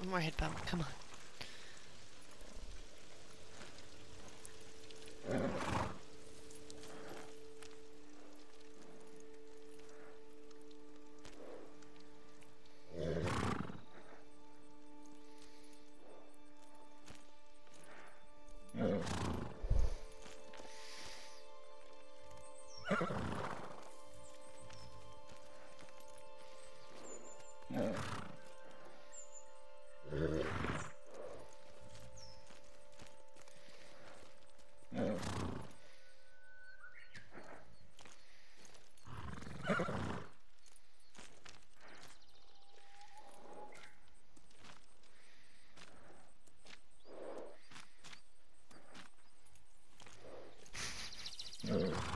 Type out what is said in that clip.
One more head bump, come on. Uh. Oh.